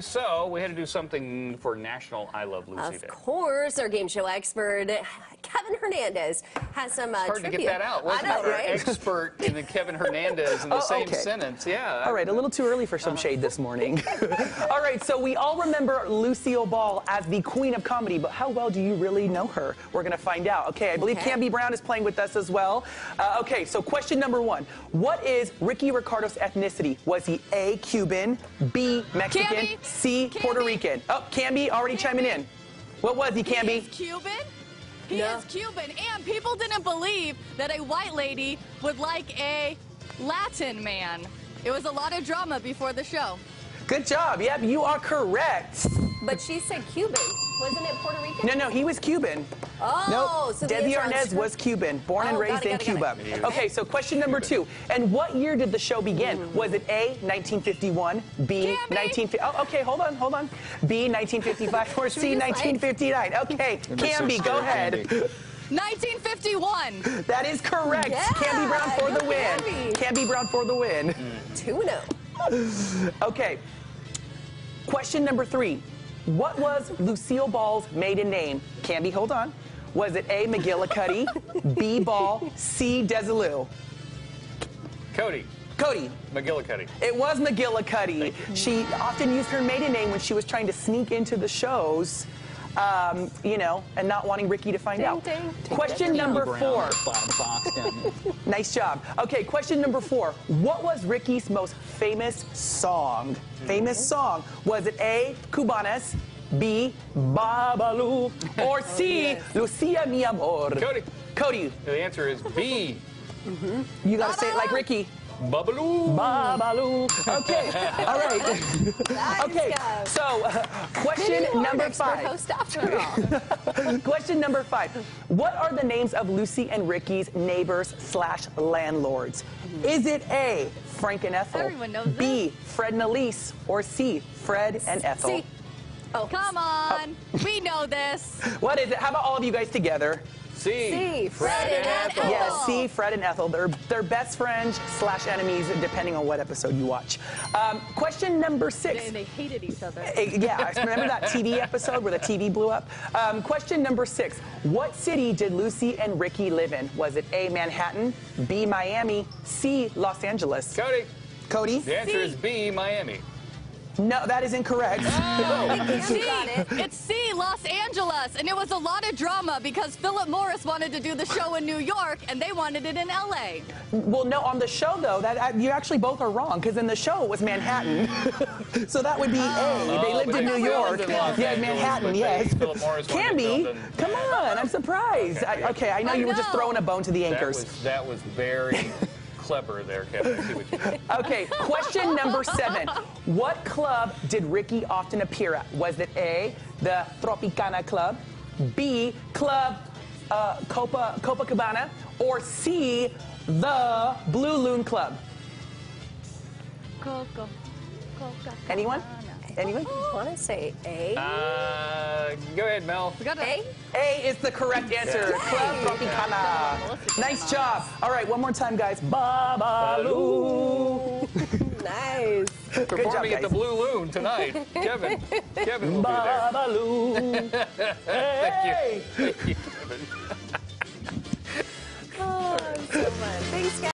So we had to do something for National I Love Lucy Of Day. course, our game show expert, Kevin Hernandez, has some uh, Hard to trivia. get that out, wasn't I know, right? Expert in the Kevin Hernandez in the Oh, same okay. sentence. Yeah. All right, a little too early for some shade this morning. all right, so we all remember Lucille Ball as the queen of comedy, but how well do you really know her? We're going to find out. Okay, I believe Okay. Cambi Brown is playing with us as well. Uh, okay, so question number one What is Ricky Ricardo's ethnicity? Was he A, Cuban, B, Mexican, Cambi. C, Puerto Cambi. Rican? Oh, Cambi already chiming in. What was he, He Cambi? is Cuban. He No. is Cuban, and people didn't believe that a white lady would like a Latin man. It was a lot of drama before the show. Good job. Yep, you are correct. But she said Cuban. Wasn't it Puerto Rican? No, no, he was Cuban. Oh, Nope. so the Debbie answer Arnaz was Cuban, born and Oh, raised it, in Cuba. Okay, so question number two. And what year did the show begin? Mm. Was it A, 1951, B, 1950? Oh, okay, hold on, hold on. B, 1955, or C, we just, like- 1959? Okay, Cambi, go ahead. 1951. That is correct. Yeah, Cambi Brown for the win. Cambi. Cambi Brown for the win. 2 0. Okay. Question number three. What was Lucille Ball's maiden name? Cambi, hold on. Was it A, McGillicuddy, B, Ball, C, Desilu? Cody Cody, McGillicuddy. it was McGillicuddy. She often used her maiden name when she was trying to sneak into the shows, um, you know, and not wanting Ricky to find Ding, out. ding. Take Question that. number four. Bob Nice job. Okay, question number four. What was Ricky's most famous song? Famous song. Was it A, Cubanas, B, Babalu, or C, yes. Lucia Mi Amor? Cody. Cody, The answer is B. you gotta say it like Ricky. Bubbaloo. Babalu. Okay, all right. Nice, Okay, guys. so uh, question Maybe we'll have an number five. host after all. Question number five. What are the names of Lucy and Ricky's neighbors slash landlords? Is it A, Frank and Ethel? Everyone knows B, Fred and Elise? Or C, Fred and Ethel? See? Oh, Come on. We know this. What is it? How about all of you guys together? C. C. Fred and Ethel. Yes, Ethel. C, Fred and Ethel. They're, they're best friends slash enemies, depending on what episode you watch. Um, question number six. And they hated each other. Eh, Yeah, remember that TV episode where the TV blew up? Um, question number six. What city did Lucy and Ricky live in? Was it A, Manhattan, B, Miami, C, Los Angeles? Cody. Cody? The answer is B. Miami. No, that is incorrect. C. got it. It's C, Los Angeles. And it was a lot of drama because Philip Morris wanted to do the show in New York and they wanted it in LA. well, no, on the show, though, that uh, you actually both are wrong because in the show it was Manhattan. so that would be A. they Oh, lived but in New York. in yeah, Angeles, Manhattan, but yes. Philip Morris wanted Can be. Come on, I'm surprised. I, okay, I know I you were just throwing a bone to the That anchors. was, that was very clever there, Kevin. I see what you did. Okay, question number seven. What club did Ricky often appear at? Was it A, the Tropicana Club, B, Club uh, Copa, Copacabana, or C, the Blue Loon Club? Coco. Coca. Anyone? Anyone? Want to say A. Uh, go ahead, Mel. We got A? A is the correct answer. Yeah. Club Tropicana. Nice job. All right, one more time, guys. Babalu. Nice. Performing at the. Blue Loon tonight. Kevin. Kevin will be there. Babalu. Hey. Thank you, Kevin. Oh, so fun. Thanks, guys.